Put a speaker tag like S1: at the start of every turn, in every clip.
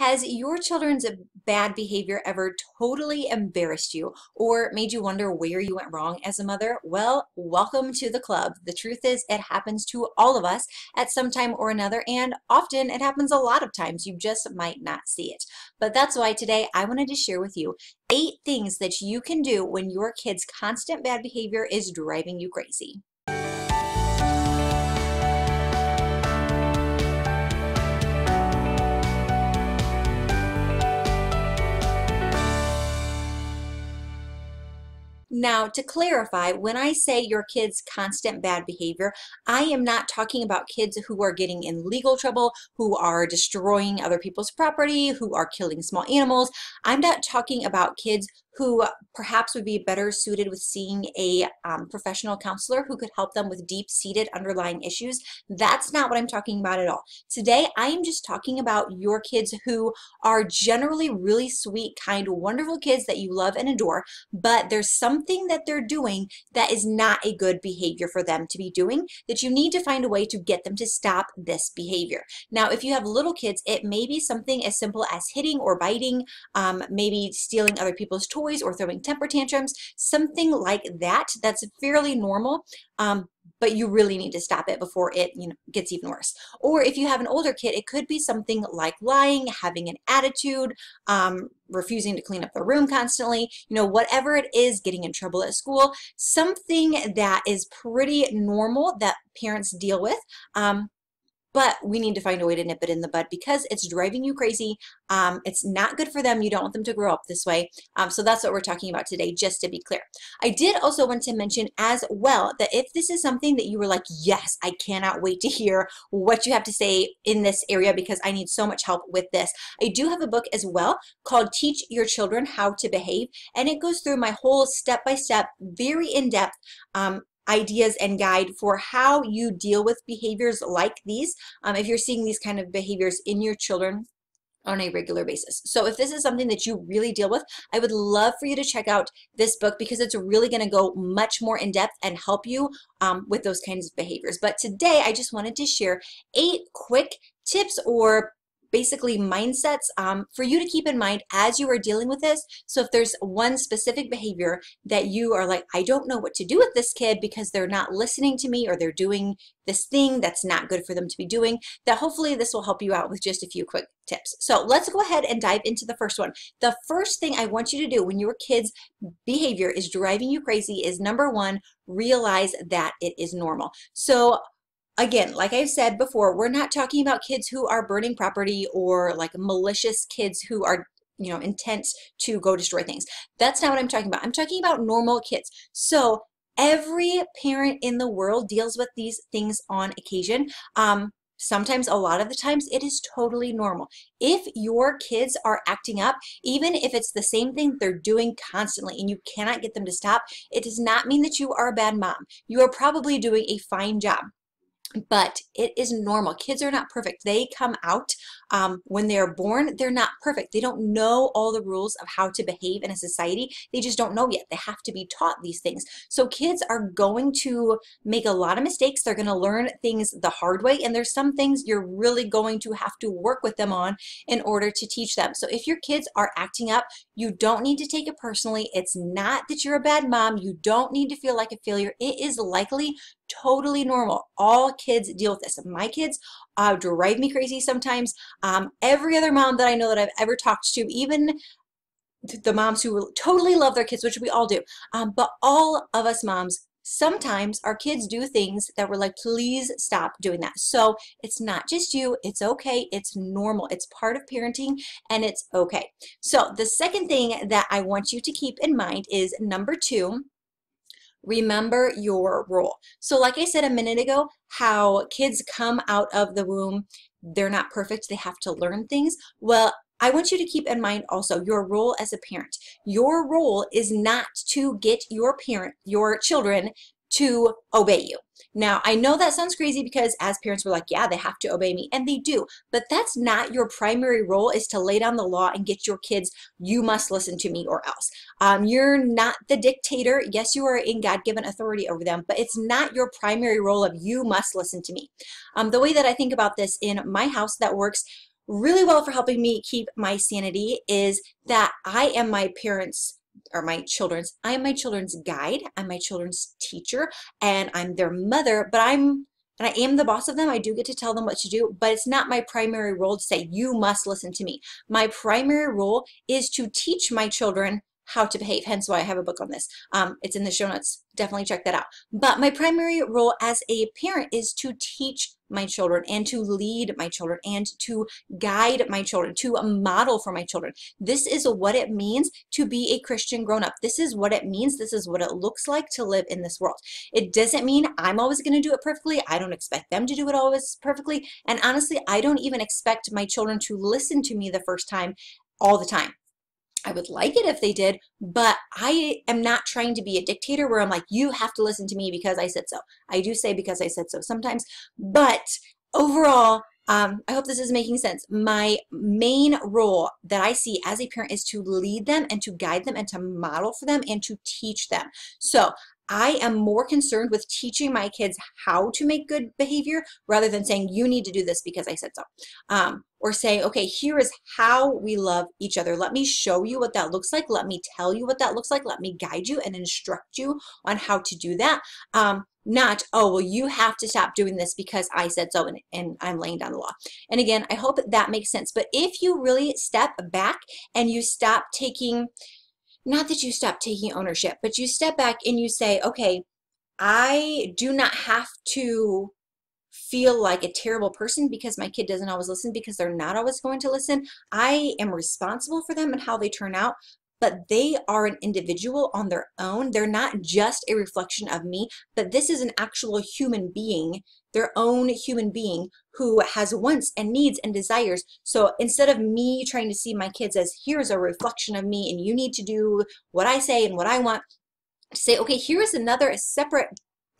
S1: Has your children's bad behavior ever totally embarrassed you or made you wonder where you went wrong as a mother? Well, welcome to the club. The truth is, it happens to all of us at some time or another, and often it happens a lot of times. You just might not see it. But that's why today I wanted to share with you eight things that you can do when your kid's constant bad behavior is driving you crazy. Now, to clarify, when I say your kid's constant bad behavior, I am not talking about kids who are getting in legal trouble, who are destroying other people's property, who are killing small animals. I'm not talking about kids who perhaps would be better suited with seeing a um, professional counselor who could help them with deep-seated underlying issues. That's not what I'm talking about at all. Today, I am just talking about your kids who are generally really sweet, kind, wonderful kids that you love and adore, but there's something that they're doing that is not a good behavior for them to be doing that you need to find a way to get them to stop this behavior. Now, if you have little kids, it may be something as simple as hitting or biting, um, maybe stealing other people's toys, toys or throwing temper tantrums, something like that. That's fairly normal. Um, but you really need to stop it before it you know gets even worse. Or if you have an older kid, it could be something like lying, having an attitude, um, refusing to clean up the room constantly, you know, whatever it is, getting in trouble at school, something that is pretty normal that parents deal with. Um, but we need to find a way to nip it in the bud because it's driving you crazy. Um, it's not good for them. You don't want them to grow up this way. Um, so that's what we're talking about today, just to be clear. I did also want to mention as well that if this is something that you were like, yes, I cannot wait to hear what you have to say in this area because I need so much help with this. I do have a book as well called Teach Your Children How to Behave, and it goes through my whole step-by-step, -step, very in-depth um, ideas and guide for how you deal with behaviors like these um, if you're seeing these kind of behaviors in your children on a regular basis. So if this is something that you really deal with, I would love for you to check out this book because it's really going to go much more in depth and help you um, with those kinds of behaviors. But today I just wanted to share eight quick tips or basically mindsets um, for you to keep in mind as you are dealing with this. So if there's one specific behavior that you are like, I don't know what to do with this kid because they're not listening to me or they're doing this thing that's not good for them to be doing, that hopefully this will help you out with just a few quick tips. So let's go ahead and dive into the first one. The first thing I want you to do when your kid's behavior is driving you crazy is number one, realize that it is normal. So again, like I've said before, we're not talking about kids who are burning property or like malicious kids who are you know, intent to go destroy things. That's not what I'm talking about. I'm talking about normal kids. So every parent in the world deals with these things on occasion. Um, sometimes a lot of the times it is totally normal if your kids are acting up even if it's the same thing they're doing constantly and you cannot get them to stop it does not mean that you are a bad mom you are probably doing a fine job but it is normal. Kids are not perfect. They come out um, when they're born, they're not perfect. They don't know all the rules of how to behave in a society. They just don't know yet. They have to be taught these things. So kids are going to make a lot of mistakes. They're going to learn things the hard way. And there's some things you're really going to have to work with them on in order to teach them. So if your kids are acting up, you don't need to take it personally. It's not that you're a bad mom. You don't need to feel like a failure. It is likely totally normal. All kids deal with this. My kids uh, drive me crazy sometimes. Um, every other mom that I know that I've ever talked to, even the moms who totally love their kids, which we all do, um, but all of us moms sometimes our kids do things that we're like, please stop doing that. So it's not just you, it's okay, it's normal, it's part of parenting and it's okay. So the second thing that I want you to keep in mind is number two, remember your role. So like I said a minute ago, how kids come out of the womb, they're not perfect, they have to learn things. Well, I want you to keep in mind also your role as a parent. Your role is not to get your parent, your children to obey you. Now, I know that sounds crazy because as parents, we're like, yeah, they have to obey me, and they do. But that's not your primary role is to lay down the law and get your kids, you must listen to me or else. Um, you're not the dictator. Yes, you are in God-given authority over them, but it's not your primary role of you must listen to me. Um, the way that I think about this in my house that works really well for helping me keep my sanity is that I am my parents' or my children's I am my children's guide, I'm my children's teacher, and I'm their mother, but I'm and I am the boss of them. I do get to tell them what to do, but it's not my primary role to say, you must listen to me. My primary role is to teach my children how to behave, hence why I have a book on this. Um, it's in the show notes. Definitely check that out. But my primary role as a parent is to teach my children and to lead my children and to guide my children, to model for my children. This is what it means to be a Christian grown up. This is what it means. This is what it looks like to live in this world. It doesn't mean I'm always going to do it perfectly. I don't expect them to do it always perfectly. And honestly, I don't even expect my children to listen to me the first time all the time. I would like it if they did, but I am not trying to be a dictator where I'm like, you have to listen to me because I said so. I do say because I said so sometimes, but overall, um, I hope this is making sense. My main role that I see as a parent is to lead them and to guide them and to model for them and to teach them. So I am more concerned with teaching my kids how to make good behavior rather than saying, you need to do this because I said so. Um, or saying, okay, here is how we love each other. Let me show you what that looks like. Let me tell you what that looks like. Let me guide you and instruct you on how to do that. Um, not, oh, well, you have to stop doing this because I said so and, and I'm laying down the law. And again, I hope that makes sense. But if you really step back and you stop taking not that you stop taking ownership, but you step back and you say, okay, I do not have to feel like a terrible person because my kid doesn't always listen because they're not always going to listen. I am responsible for them and how they turn out, but they are an individual on their own. They're not just a reflection of me, but this is an actual human being, their own human being who has wants and needs and desires. So instead of me trying to see my kids as here's a reflection of me and you need to do what I say and what I want, say, okay, here's another separate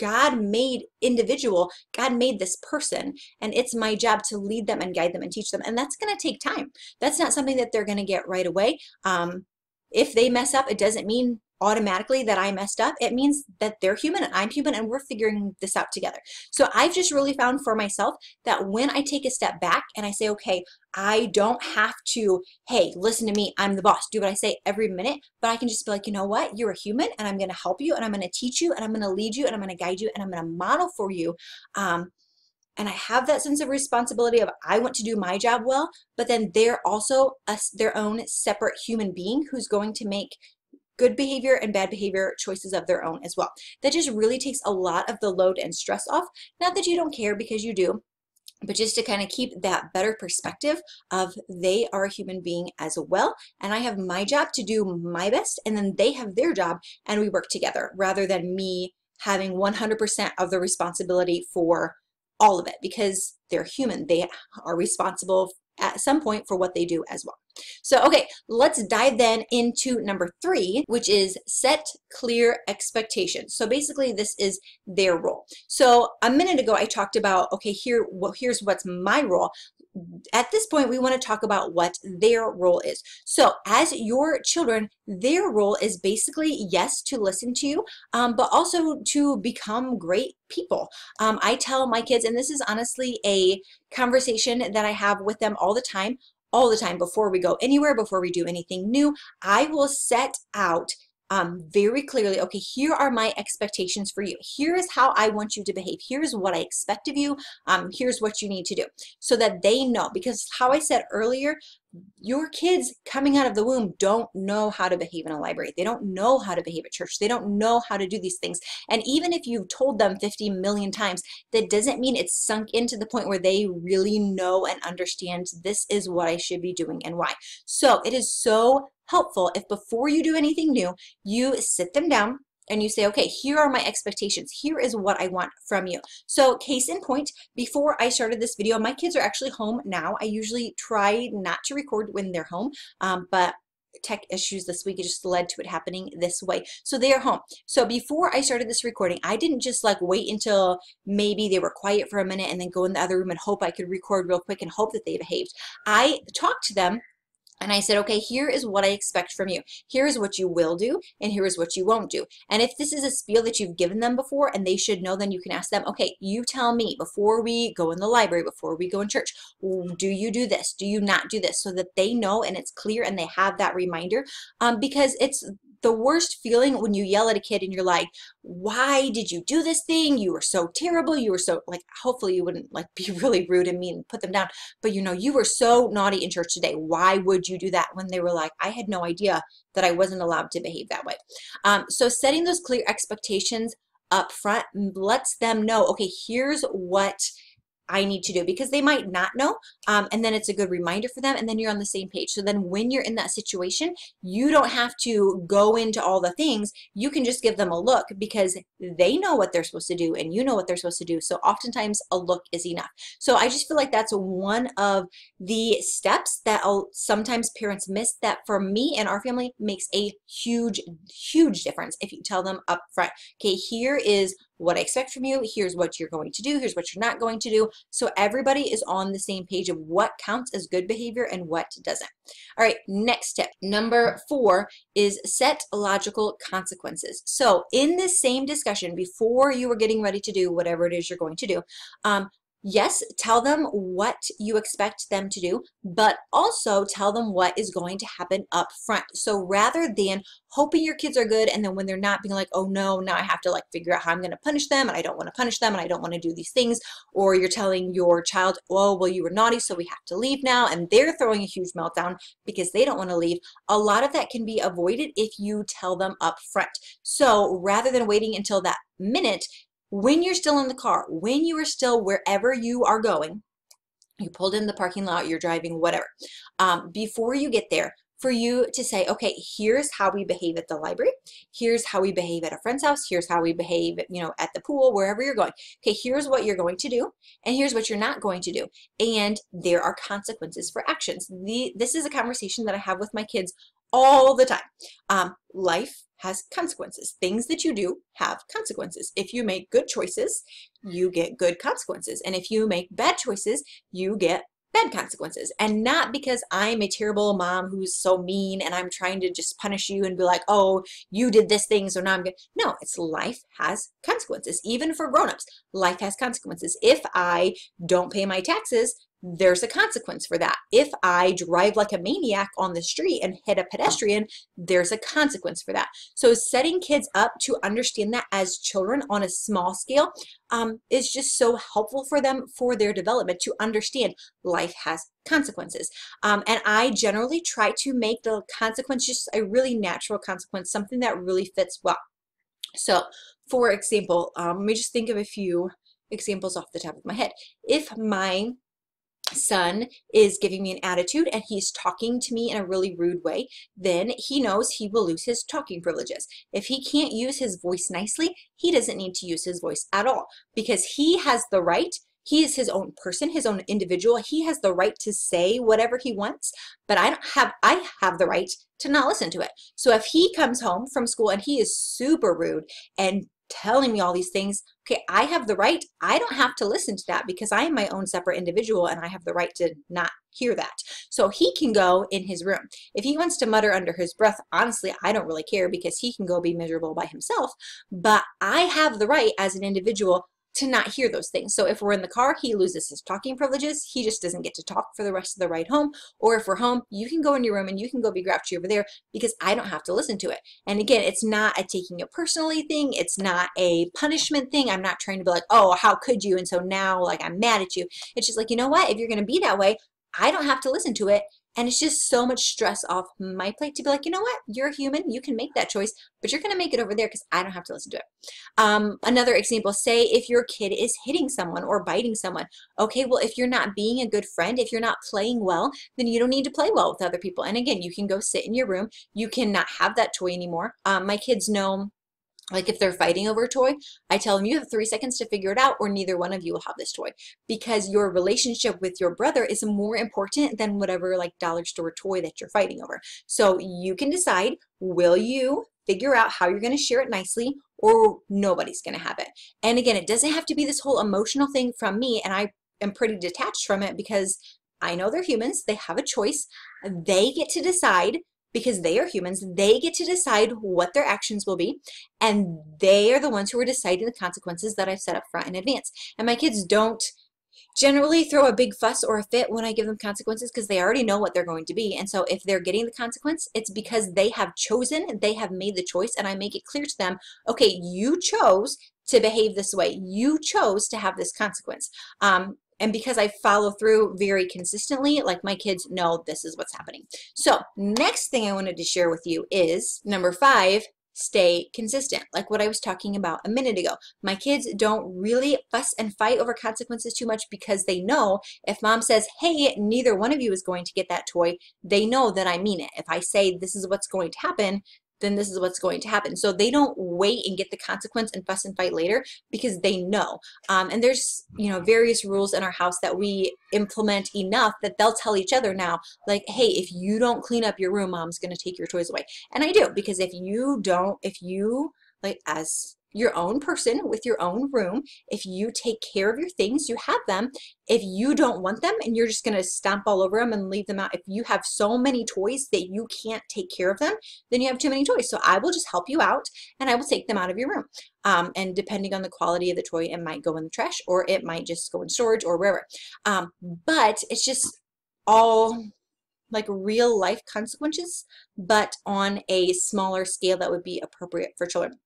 S1: God made individual. God made this person, and it's my job to lead them and guide them and teach them. And that's going to take time. That's not something that they're going to get right away. Um, if they mess up, it doesn't mean automatically that I messed up. It means that they're human and I'm human and we're figuring this out together. So I've just really found for myself that when I take a step back and I say, okay, I don't have to, hey, listen to me, I'm the boss, do what I say every minute, but I can just be like, you know what, you're a human and I'm to help you and I'm to teach you and I'm to lead you and I'm to guide you and I'm to model for you. Um, and I have that sense of responsibility of I want to do my job well, but then they're also a, their own separate human being who's going to make good behavior and bad behavior choices of their own as well. That just really takes a lot of the load and stress off. Not that you don't care because you do, but just to kind of keep that better perspective of they are a human being as well and i have my job to do my best and then they have their job and we work together rather than me having 100% of the responsibility for all of it because they're human. They are responsible at some point for what they do as well. So, okay, let's dive then into number three, which is set clear expectations. So basically this is their role. So a minute ago, I talked about, okay, here, well, here's what's my role at this point, we want to talk about what their role is. So as your children, their role is basically, yes, to listen to you, um, but also to become great people. Um, I tell my kids, and this is honestly a conversation that I have with them all the time, all the time before we go anywhere, before we do anything new, I will set out um, very clearly, okay, here are my expectations for you. Here is how I want you to behave. Here's what I expect of you. Um, here's what you need to do so that they know. Because how I said earlier, your kids coming out of the womb don't know how to behave in a library. They don't know how to behave at church. They don't know how to do these things. And even if you've told them 50 million times, that doesn't mean it's sunk into the point where they really know and understand this is what I should be doing and why. So it is so helpful if before you do anything new, you sit them down and you say, okay, here are my expectations. Here is what I want from you. So case in point, before I started this video, my kids are actually home now. I usually try not to record when they're home, um, but tech issues this week it just led to it happening this way so they are home so before i started this recording i didn't just like wait until maybe they were quiet for a minute and then go in the other room and hope i could record real quick and hope that they behaved i talked to them And I said, okay, here is what I expect from you. Here is what you will do, and here is what you won't do. And if this is a spiel that you've given them before and they should know, then you can ask them, okay, you tell me before we go in the library, before we go in church, do you do this? Do you not do this? So that they know and it's clear and they have that reminder. Um, because it's the worst feeling when you yell at a kid and you're like, why did you do this thing? You were so terrible. You were so like, hopefully you wouldn't like be really rude and mean and put them down. But you know, you were so naughty in church today. Why would you do that? When they were like, I had no idea that I wasn't allowed to behave that way. Um, so setting those clear expectations up front lets them know, okay, here's what I need to do because they might not know. Um, and then it's a good reminder for them. And then you're on the same page. So then when you're in that situation, you don't have to go into all the things. You can just give them a look because they know what they're supposed to do and you know what they're supposed to do. So oftentimes a look is enough. So I just feel like that's one of the steps that I'll, sometimes parents miss that for me and our family makes a huge, huge difference if you tell them up front. Okay, here is what I expect from you. Here's what you're going to do. Here's what you're not going to do. So everybody is on the same page of what counts as good behavior and what doesn't. All right, next tip. Number four is set logical consequences. So in this same discussion, before you were getting ready to do whatever it is you're going to do, um, yes, tell them what you expect them to do, but also tell them what is going to happen up front. So rather than hoping your kids are good and then when they're not being like, oh no, now I have to like figure out how I'm going to punish them and I don't want to punish them and I don't want to do these things. Or you're telling your child, oh, well, you were naughty, so we have to leave now. And they're throwing a huge meltdown because they don't want to leave. A lot of that can be avoided if you tell them up front. So rather than waiting until that minute, when you're still in the car, when you are still wherever you are going, you pulled in the parking lot, you're driving, whatever, um, before you get there, for you to say, okay, here's how we behave at the library. Here's how we behave at a friend's house. Here's how we behave, you know, at the pool, wherever you're going. Okay, here's what you're going to do, and here's what you're not going to do. And there are consequences for actions. The, this is a conversation that I have with my kids all the time. Um, life has consequences. Things that you do have consequences. If you make good choices, you get good consequences. And if you make bad choices, you get bad consequences. And not because I'm a terrible mom who's so mean and I'm trying to just punish you and be like, oh, you did this thing, so now I'm good. No, it's life has consequences. Even for grown-ups, life has consequences. If I don't pay my taxes, there's a consequence for that. If I drive like a maniac on the street and hit a pedestrian, there's a consequence for that. So setting kids up to understand that as children on a small scale um, is just so helpful for them for their development to understand life has consequences. Um, and I generally try to make the consequence just a really natural consequence, something that really fits well. So for example, um, let me just think of a few examples off the top of my head. If my son is giving me an attitude and he's talking to me in a really rude way, then he knows he will lose his talking privileges. If he can't use his voice nicely, he doesn't need to use his voice at all because he has the right he is his own person, his own individual. He has the right to say whatever he wants, but I don't have I have the right to not listen to it. So if he comes home from school and he is super rude and telling me all these things, okay, I have the right, I don't have to listen to that because I am my own separate individual and I have the right to not hear that. So he can go in his room. If he wants to mutter under his breath, honestly, I don't really care because he can go be miserable by himself. But I have the right as an individual to not hear those things. So if we're in the car, he loses his talking privileges. He just doesn't get to talk for the rest of the ride home. Or if we're home, you can go in your room and you can go be grouchy over there because I don't have to listen to it. And again, it's not a taking it personally thing. It's not a punishment thing. I'm not trying to be like, oh, how could you? And so now like I'm mad at you. It's just like, you know what? If you're going to be that way, I don't have to listen to it and it's just so much stress off my plate to be like, you know what? You're a human. You can make that choice, but you're going to make it over there because I don't have to listen to it. Um, another example, say if your kid is hitting someone or biting someone. Okay, well, if you're not being a good friend, if you're not playing well, then you don't need to play well with other people. And again, you can go sit in your room. You cannot have that toy anymore. Um, my kids know like if they're fighting over a toy, I tell them you have three seconds to figure it out or neither one of you will have this toy because your relationship with your brother is more important than whatever like dollar store toy that you're fighting over. So you can decide, will you figure out how you're going to share it nicely or nobody's going to have it. And again, it doesn't have to be this whole emotional thing from me and I am pretty detached from it because I know they're humans, they have a choice, they get to decide because they are humans, they get to decide what their actions will be, and they are the ones who are deciding the consequences that I've set up front in advance. And my kids don't generally throw a big fuss or a fit when I give them consequences because they already know what they're going to be. And so if they're getting the consequence, it's because they have chosen, they have made the choice, and I make it clear to them, okay, you chose to behave this way. You chose to have this consequence. Um, and because I follow through very consistently, like my kids know this is what's happening. So next thing I wanted to share with you is number five, stay consistent. Like what I was talking about a minute ago. My kids don't really fuss and fight over consequences too much because they know if mom says, hey, neither one of you is going to get that toy, they know that I mean it. If I say this is what's going to happen, then this is what's going to happen. So they don't wait and get the consequence and fuss and fight later because they know. Um, and there's, you know, various rules in our house that we implement enough that they'll tell each other now, like, hey, if you don't clean up your room, mom's going to take your toys away. And I do because if you don't, if you, like, as your own person with your own room. If you take care of your things, you have them. If you don't want them and you're just going to stomp all over them and leave them out, if you have so many toys that you can't take care of them, then you have too many toys. So I will just help you out and I will take them out of your room. Um, and depending on the quality of the toy, it might go in the trash or it might just go in storage or wherever. Um, but it's just all like real life consequences, but on a smaller scale that would be appropriate for children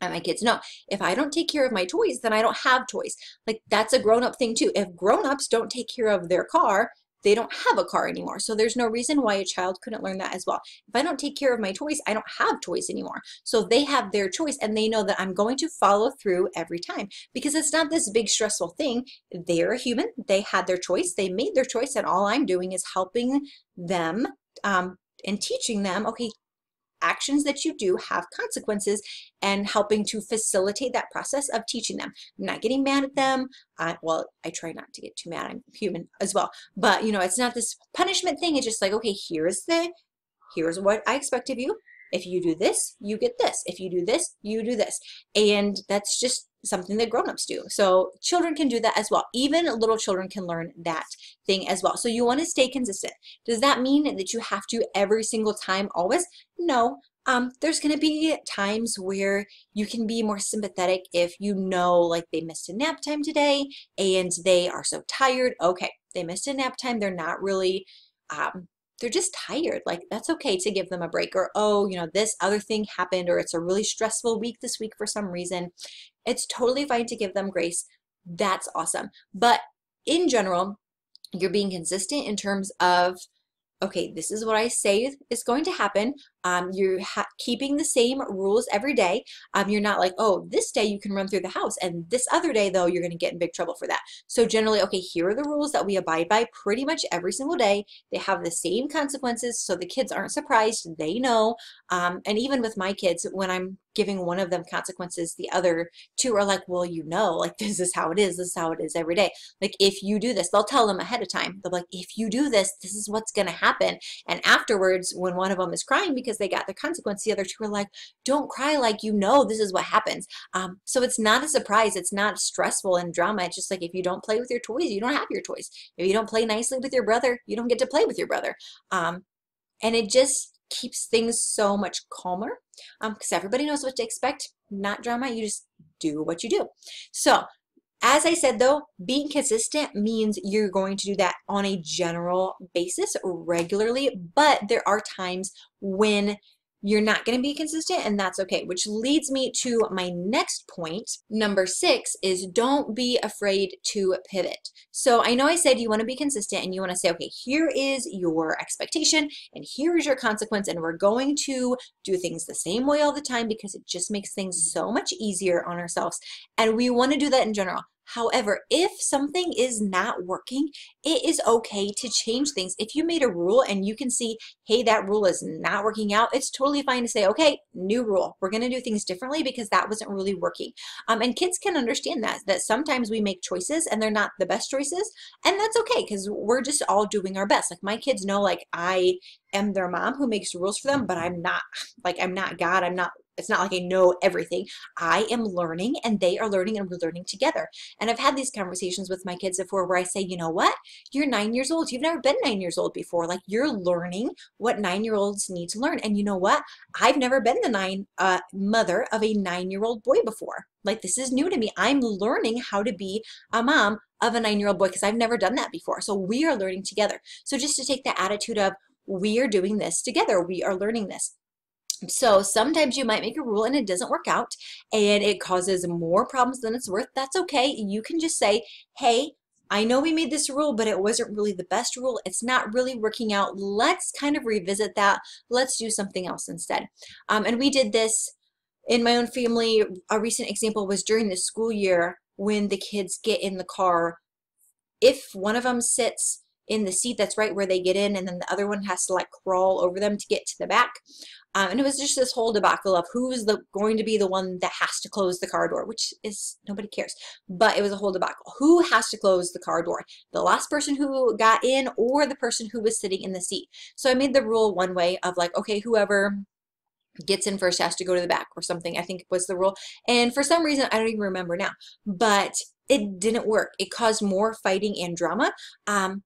S1: and my kids know if I don't take care of my toys, then I don't have toys. Like that's a grown up thing too. If grown ups don't take care of their car, they don't have a car anymore. So there's no reason why a child couldn't learn that as well. If I don't take care of my toys, I don't have toys anymore. So they have their choice and they know that I'm going to follow through every time because it's not this big stressful thing. They're a human. They had their choice. They made their choice and all I'm doing is helping them um, and teaching them, okay, actions that you do have consequences and helping to facilitate that process of teaching them. I'm not getting mad at them. I, well, I try not to get too mad. I'm human as well. But, you know, it's not this punishment thing. It's just like, okay, here's the, here's what I expect of you. If you do this, you get this. If you do this, you do this. And that's just something that grown-ups do. So children can do that as well. Even little children can learn that thing as well. So you want to stay consistent. Does that mean that you have to every single time always? No. Um, there's going to be times where you can be more sympathetic if you know like they missed a nap time today and they are so tired. Okay, they missed a nap time. They're not really um, they're just tired. Like that's okay to give them a break or, oh, you know, this other thing happened or it's a really stressful week this week for some reason. It's totally fine to give them grace. That's awesome. But in general, you're being consistent in terms of okay, this is what I say is going to happen. Um, you're keeping the same rules every day. Um, you're not like, oh, this day you can run through the house, and this other day, though, you're going to get in big trouble for that. So generally, okay, here are the rules that we abide by pretty much every single day. They have the same consequences, so the kids aren't surprised. They know. Um, and even with my kids, when I'm giving one of them consequences, the other two are like, well, you know, like this is how it is. This is how it is every day. Like if you do this, they'll tell them ahead of time. They'll be like, if you do this, this is what's going to happen. And afterwards, when one of them is crying because they got the consequence, the other two are like, don't cry like you know this is what happens. Um, so it's not a surprise. It's not stressful and drama. It's just like if you don't play with your toys, you don't have your toys. If you don't play nicely with your brother, you don't get to play with your brother. Um, and it just keeps things so much calmer because um, everybody knows what to expect. Not drama, you just do what you do. So as I said though, being consistent means you're going to do that on a general basis regularly, but there are times when you're not going to be consistent and that's okay which leads me to my next point. Number six is don't be afraid to pivot. So i know i said you want to be consistent and you want to say okay here is your expectation and here is your consequence and we're going to do things the same way all the time because it just makes things so much easier on ourselves. And we want to do that in general However, if something is not working, it is okay to change things. If you made a rule and you can see, hey, that rule is not working out, it's totally fine to say, okay, new rule. We're going to do things differently because that wasn't really working. Um, and kids can understand that, that sometimes we make choices and they're not the best choices. And that's okay because we're just all doing our best. Like my kids know, like I am their mom who makes rules for them, but I'm not, like I'm not God. I'm not it's not like I know everything. I am learning and they are learning and we're learning together. And I've had these conversations with my kids before where I say, you know what? You're nine years old. You've never been nine years old before. Like you're learning what nine year olds need to learn. And you know what? I've never been the nine uh, mother of a nine year old boy before. Like this is new to me. I'm learning how to be a mom of a nine year old boy because I've never done that before. So we are learning together. So just to take the attitude of, we are doing this together. We are learning this. So sometimes you might make a rule and it doesn't work out and it causes more problems than it's worth. That's okay. You can just say, hey, I know we made this rule, but it wasn't really the best rule. It's not really working out. Let's kind of revisit that. Let's do something else instead. Um, and we did this in my own family. A recent example was during the school year when the kids get in the car. If one of them sits in the seat that's right where they get in and then the other one has to like crawl over them to get to the back. Um, and it was just this whole debacle of who's the going to be the one that has to close the car door which is nobody cares. But it was a whole debacle. Who has to close the car door? The last person who got in or the person who was sitting in the seat? So i made the rule one way of like okay whoever gets in first has to go to the back or something i think was the rule. And for some reason i don't even remember now but it didn't work. It caused more fighting and drama. Um,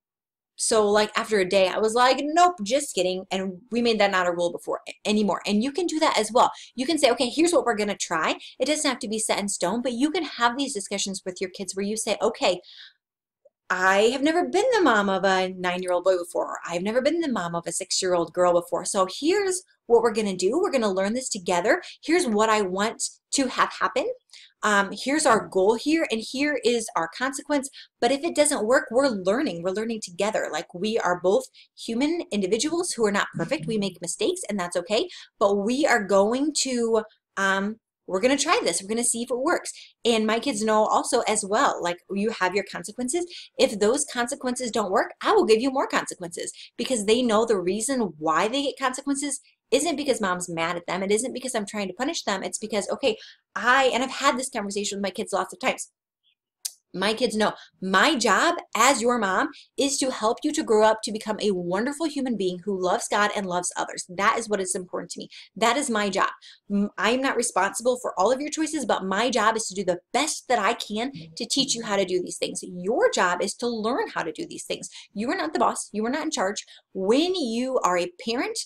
S1: so like after a day, I was like, nope, just kidding. And we made that not a rule before anymore. And you can do that as well. You can say, okay, here's what we're going to try. It doesn't have to be set in stone, but you can have these discussions with your kids where you say, okay, I have never been the mom of a nine-year-old boy before. I've never been the mom of a six-year-old girl before. So here's what we're going to do. We're going to learn this together. Here's what I want to have happen um, here's our goal here and here is our consequence. But if it doesn't work we're learning. We're learning together. Like we are both human individuals who are not perfect. We make mistakes and that's okay. But we are going to um, we're going to try this. We're going to see if it works. And my kids know also as well like you have your consequences. If those consequences don't work i will give you more consequences because they know the reason why they get consequences isn't because mom's mad at them. It isn't because I'm trying to punish them. It's because, okay, I, and I've had this conversation with my kids lots of times. My kids know my job as your mom is to help you to grow up to become a wonderful human being who loves God and loves others. That is what is important to me. That is my job. I'm not responsible for all of your choices, but my job is to do the best that I can to teach you how to do these things. Your job is to learn how to do these things. You are not the boss. You are not in charge. When you are a parent,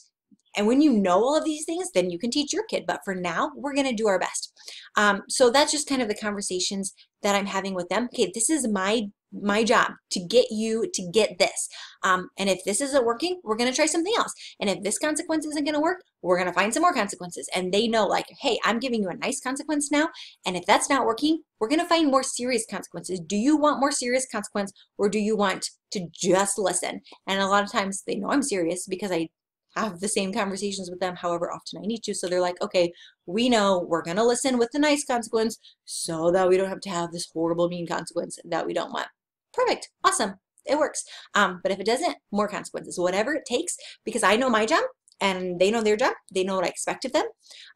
S1: and when you know all of these things, then you can teach your kid. But for now, we're going to do our best. Um, so that's just kind of the conversations that I'm having with them. Okay, this is my my job to get you to get this. Um, and if this isn't working, we're going to try something else. And if this consequence isn't going to work, we're going to find some more consequences. And they know like, hey, I'm giving you a nice consequence now. And if that's not working, we're going to find more serious consequences. Do you want more serious consequence or do you want to just listen? And a lot of times they know I'm serious because I have the same conversations with them however often I need to. So they're like, okay, we know we're going to listen with the nice consequence so that we don't have to have this horrible mean consequence that we don't want. Perfect. Awesome. It works. Um, but if it doesn't, more consequences, whatever it takes, because I know my job and they know their job. They know what I expect of them.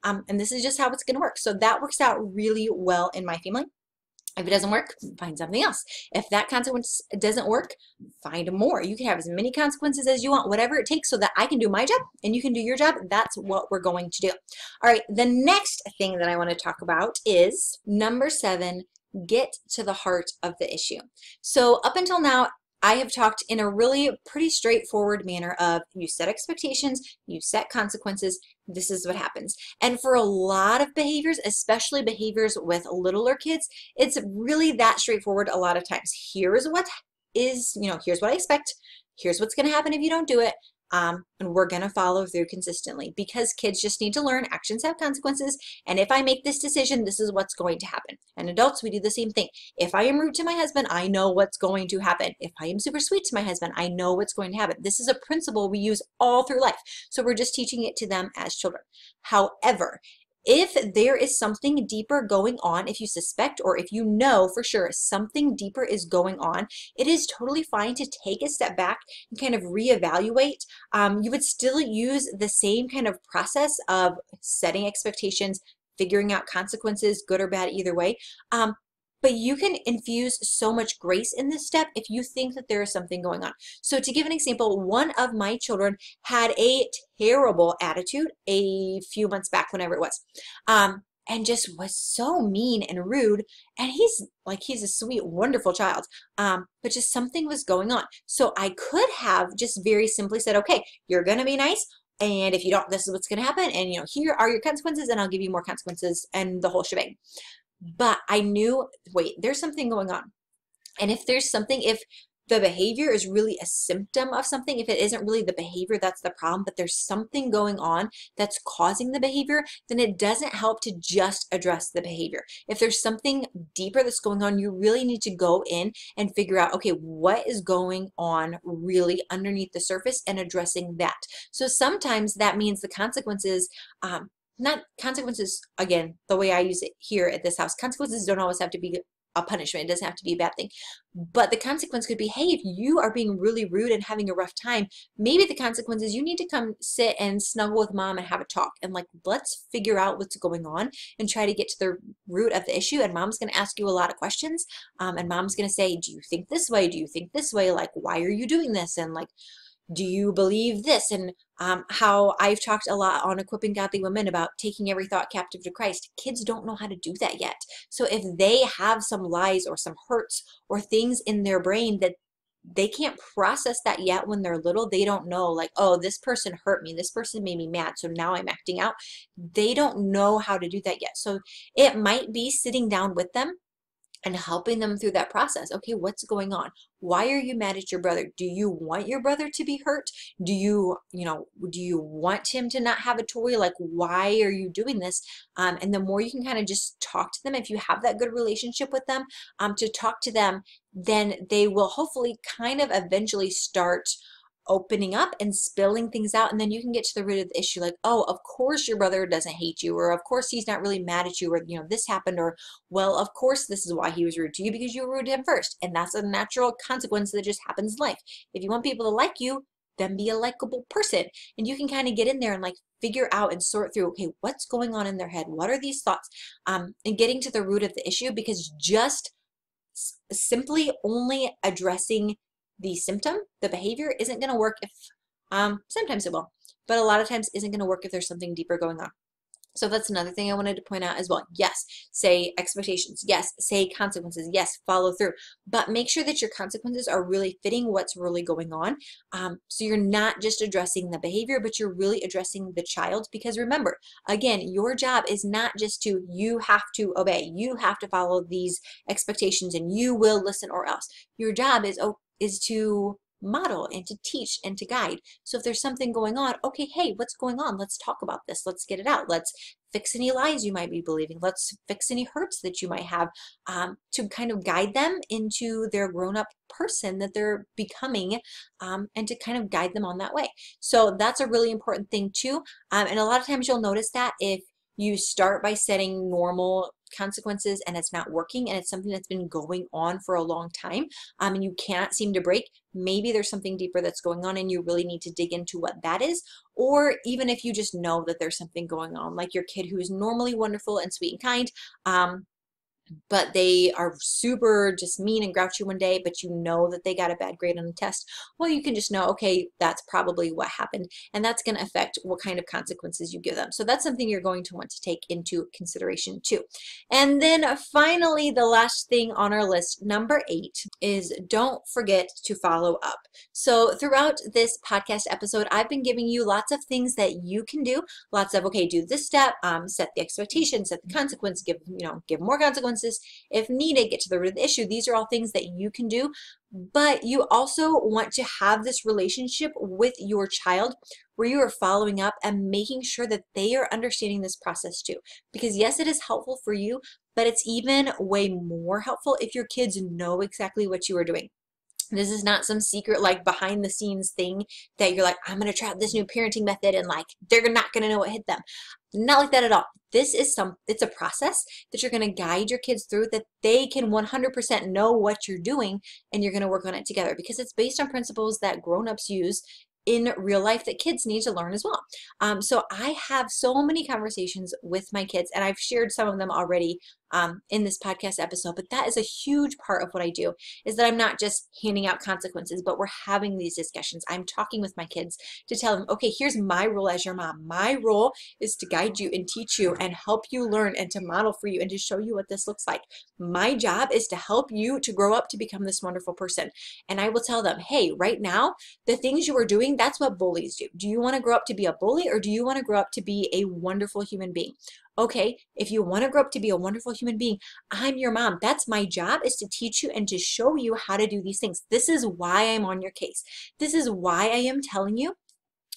S1: Um, and this is just how it's going to work. So that works out really well in my family. If it doesn't work, find something else. If that consequence doesn't work, find more. You can have as many consequences as you want, whatever it takes so that I can do my job and you can do your job. That's what we're going to do. All right, the next thing that I want to talk about is number seven, get to the heart of the issue. So up until now, I have talked in a really pretty straightforward manner of you set expectations, you set consequences, this is what happens. And for a lot of behaviors, especially behaviors with littler kids, it's really that straightforward a lot of times. Here's what is, you know, here's what I expect, here's what's going to happen if you don't do it, um, and we're going to follow through consistently because kids just need to learn actions have consequences. And if I make this decision, this is what's going to happen. And adults, we do the same thing. If I am rude to my husband, I know what's going to happen. If I am super sweet to my husband, I know what's going to happen. This is a principle we use all through life. So we're just teaching it to them as children. However, if there is something deeper going on, if you suspect or if you know for sure something deeper is going on, it is totally fine to take a step back and kind of reevaluate. Um, you would still use the same kind of process of setting expectations, figuring out consequences, good or bad, either way. Um, but you can infuse so much grace in this step if you think that there is something going on. So to give an example, one of my children had a terrible attitude a few months back, whenever it was. Um, and just was so mean and rude. And he's like, he's a sweet, wonderful child. Um, but just something was going on. So I could have just very simply said, okay, you're going to be nice. And if you don't, this is what's going to happen. And, you know, here are your consequences, and I'll give you more consequences and the whole shebang. But I knew, wait, there's something going on. And if there's something, if the behavior is really a symptom of something, if it isn't really the behavior that's the problem, but there's something going on that's causing the behavior, then it doesn't help to just address the behavior. If there's something deeper that's going on, you really need to go in and figure out, okay, what is going on really underneath the surface and addressing that. So sometimes that means the consequences um, not consequences again the way i use it here at this house consequences don't always have to be a punishment. It doesn't have to be a bad thing. But the consequence could be, hey, if you are being really rude and having a rough time, maybe the consequence is you need to come sit and snuggle with mom and have a talk. And like, let's figure out what's going on and try to get to the root of the issue. And mom's going to ask you a lot of questions. Um, and mom's going to say, do you think this way? Do you think this way? Like, why are you doing this? And like, do you believe this? And um, how I've talked a lot on equipping godly women about taking every thought captive to Christ. Kids don't know how to do that yet. So if they have some lies or some hurts or things in their brain that they can't process that yet when they're little. They don't know, like, oh, this person hurt me. This person made me mad. So now I'm acting out. They don't know how to do that yet. So it might be sitting down with them and helping them through that process. Okay, what's going on? Why are you mad at your brother? Do you want your brother to be hurt? Do you, you know, do you want him to not have a toy? Like, why are you doing this? Um, and the more you can kind of just talk to them, if you have that good relationship with them, um, to talk to them, then they will hopefully kind of eventually start opening up and spilling things out and then you can get to the root of the issue like oh of course your brother doesn't hate you or of course he's not really mad at you or you know this happened or well of course this is why he was rude to you because you were rude to him first and that's a natural consequence that just happens in life. If you want people to like you then be a likable person and you can kind of get in there and like figure out and sort through okay what's going on in their head? What are these thoughts? Um, and getting to the root of the issue because just simply only addressing the symptom, the behavior isn't going to work if, um, sometimes it will, but a lot of times isn't going to work if there's something deeper going on. So that's another thing I wanted to point out as well. Yes, say expectations. Yes, say consequences. Yes, follow through. But make sure that your consequences are really fitting what's really going on. Um, so you're not just addressing the behavior, but you're really addressing the child. Because remember, again, your job is not just to, you have to obey. You have to follow these expectations and you will listen or else. Your job is, oh, is to model and to teach and to guide. So if there's something going on, okay, hey, what's going on? Let's talk about this. Let's get it out. Let's fix any lies you might be believing. Let's fix any hurts that you might have um, to kind of guide them into their grown-up person that they're becoming um, and to kind of guide them on that way. So that's a really important thing too. Um, and a lot of times you'll notice that if you start by setting normal consequences and it's not working and it's something that's been going on for a long time um, and you can't seem to break, maybe there's something deeper that's going on and you really need to dig into what that is. Or even if you just know that there's something going on, like your kid who is normally wonderful and sweet and kind, um, but they are super just mean and grouchy one day, but you know that they got a bad grade on the test, well, you can just know, okay, that's probably what happened. And that's going to affect what kind of consequences you give them. So that's something you're going to want to take into consideration too. And then finally, the last thing on our list, number eight, is don't forget to follow up. So throughout this podcast episode, I've been giving you lots of things that you can do, lots of, okay, do this step, um, set the expectation, set the consequence, give, you know, give more if needed, get to the root of the issue. These are all things that you can do, but you also want to have this relationship with your child where you are following up and making sure that they are understanding this process too. Because yes, it is helpful for you, but it's even way more helpful if your kids know exactly what you are doing. This is not some secret like behind the scenes thing that you're like, I'm going to try out this new parenting method and like they're not going to know what hit them. Not like that at all. This is some, it's a process that you're going to guide your kids through that they can 100% know what you're doing and you're going to work on it together because it's based on principles that grown-ups use in real life that kids need to learn as well. Um, so I have so many conversations with my kids and I've shared some of them already um, in this podcast episode, but that is a huge part of what I do is that I'm not just handing out consequences, but we're having these discussions. I'm talking with my kids to tell them, okay, here's my role as your mom. My role is to guide you and teach you and help you learn and to model for you and to show you what this looks like. My job is to help you to grow up to become this wonderful person. And I will tell them, hey, right now, the things you are doing, that's what bullies do. Do you want to grow up to be a bully or do you want to grow up to be a wonderful human being? Okay, if you want to grow up to be a wonderful human being, I'm your mom. That's my job is to teach you and to show you how to do these things. This is why I'm on your case. This is why I am telling you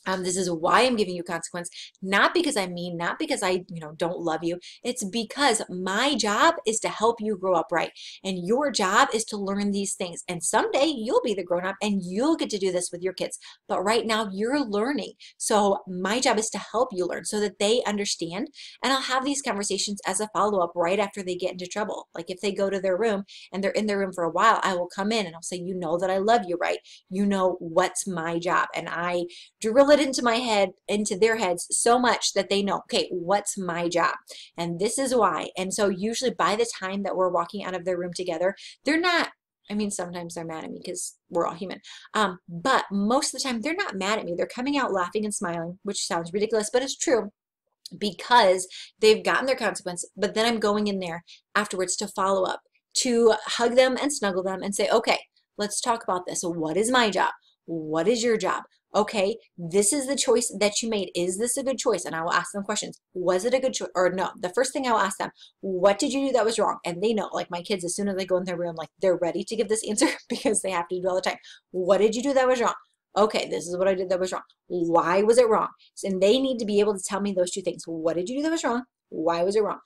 S1: um, this is why I'm giving you consequence, not because I'm mean, not because I, you know, don't love you. It's because my job is to help you grow up right. And your job is to learn these things. And someday you'll be the grown up and you'll get to do this with your kids. But right now you're learning. So my job is to help you learn so that they understand. And I'll have these conversations as a follow up right after they get into trouble. Like if they go to their room and they're in their room for a while, I will come in and I'll say, you know that I love you, right? You know what's my job. And I drill it it into my head, into their heads so much that they know, okay, what's my job? And this is why. And so usually by the time that we're walking out of their room together, they're not I mean, sometimes they're mad at me because we're all human. Um, but most of the time, they're not mad at me. They're coming out laughing and smiling, which sounds ridiculous, but it's true because they've gotten their consequence. But then I'm going in there afterwards to follow up, to hug them and snuggle them and say, okay, let's talk about this. What is my job? What is your job? Okay, this is the choice that you made. Is this a good choice? And I will ask them questions. Was it a good choice? Or no, the first thing I will ask them, what did you do that was wrong? And they know, like my kids, as soon as they go in their room, like they're ready to give this answer because they have to do all the time. What did you do that was wrong? Okay, this is what I did that was wrong. Why was it wrong? And they need to be able to tell me those two things. What did you do that was wrong? Why was it wrong?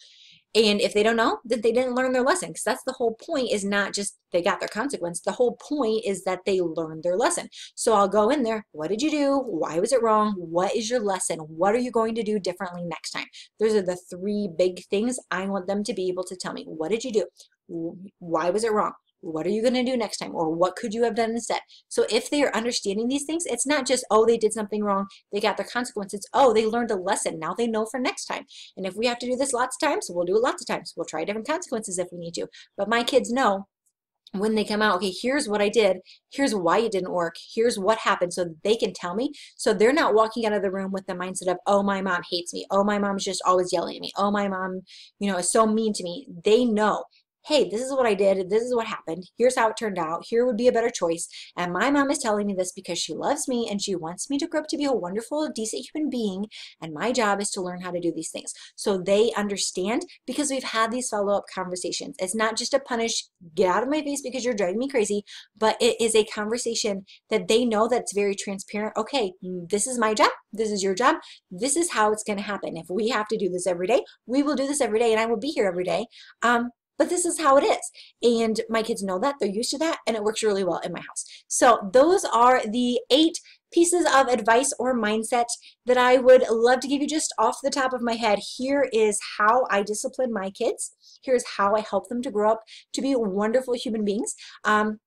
S1: And if they don't know, then they didn't learn their lesson. Because that's the whole point is not just they got their consequence. The whole point is that they learned their lesson. So I'll go in there. What did you do? Why was it wrong? What is your lesson? What are you going to do differently next time? Those are the three big things I want them to be able to tell me. What did you do? Why was it wrong? What are you going to do next time? Or what could you have done instead? So if they are understanding these things it's not just oh they did something wrong they got their consequences. Oh they learned a lesson. Now they know for next time. And if we have to do this lots of times we'll do it lots of times. We'll try different consequences if we need to. But my kids know when they come out, okay, here's what I did, here's why it didn't work, here's what happened, so they can tell me. So they're not walking out of the room with the mindset of, oh, my mom hates me, oh, my mom's just always yelling at me, oh, my mom, you know, is so mean to me. They know hey, this is what I did, this is what happened, here's how it turned out, here would be a better choice. And my mom is telling me this because she loves me and she wants me to grow up to be a wonderful, decent human being. And my job is to learn how to do these things. So they understand because we've had these follow up conversations. It's not just a punish, get out of my face because you're driving me crazy, but it is a conversation that they know that's very transparent. Okay, this is my job, this is your job, this is how it's going to happen. If we have to do this every day, we will do this every day and I will be here every day. Um, but this is how it is. And my kids know that, they're used to that, and it works really well in my house. So those are the eight pieces of advice or mindset that I would love to give you just off the top of my head. Here is how I discipline my kids. Here's how I help them to grow up to be wonderful human beings. Um,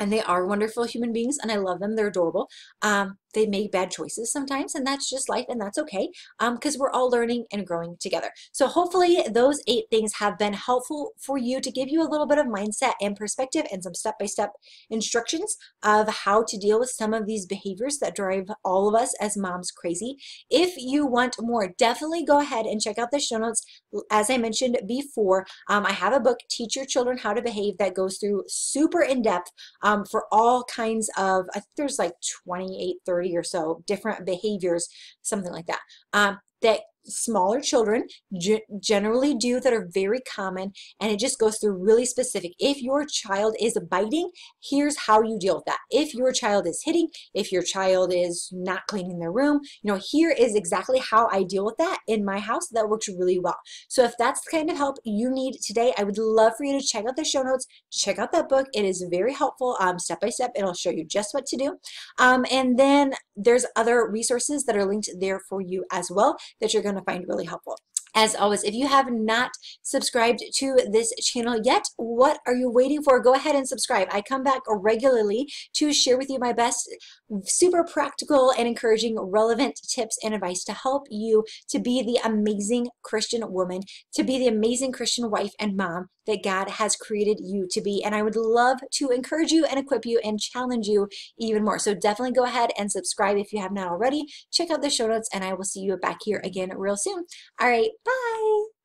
S1: and they are wonderful human beings and I love them. They're adorable. Um, they make bad choices sometimes and that's just life and that's okay because um, we're all learning and growing together. So hopefully those eight things have been helpful for you to give you a little bit of mindset and perspective and some step-by-step -step instructions of how to deal with some of these behaviors that drive all of us as moms crazy. If you want more, definitely go ahead and check out the show notes. As I mentioned before, um, I have a book, Teach Your Children How to Behave, that goes through super in-depth um, for all kinds of, I think there's like 28, 30 30 or so different behaviors, something like that, um, that smaller children generally do that are very common and it just goes through really specific. If your child is biting here's how you deal with that. If your child is hitting if your child is not cleaning their room you know here is exactly how I deal with that in my house. That works really well. So if that's the kind of help you need today I would love for you to check out the show notes check out that book. It is very helpful um, step by step it'll show you just what to do. Um, and then there's other resources that are linked there for you as well that you're going to find really helpful. As always, if you have not subscribed to this channel yet, what are you waiting for? Go ahead and subscribe. I come back regularly to share with you my best, super practical and encouraging, relevant tips and advice to help you to be the amazing Christian woman, to be the amazing Christian wife and mom that God has created you to be. And I would love to encourage you and equip you and challenge you even more. So definitely go ahead and subscribe if you have not already. Check out the show notes and I will see you back here again real soon. All right, bye.